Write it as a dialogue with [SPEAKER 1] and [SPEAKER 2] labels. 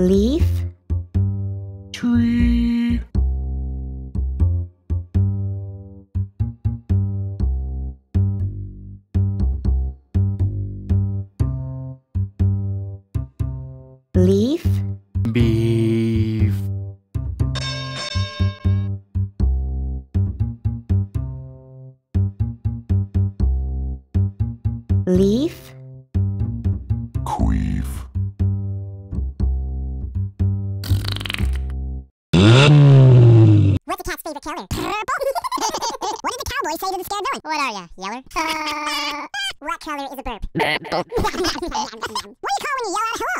[SPEAKER 1] leaf,
[SPEAKER 2] tree,
[SPEAKER 1] leaf,
[SPEAKER 2] beef,
[SPEAKER 1] leaf,
[SPEAKER 3] What's a cat's favorite color? Purple. what did the cowboy say to the scared villain? What are ya, yeller? Uh, what color is a burp? what do you call when you yell out hello?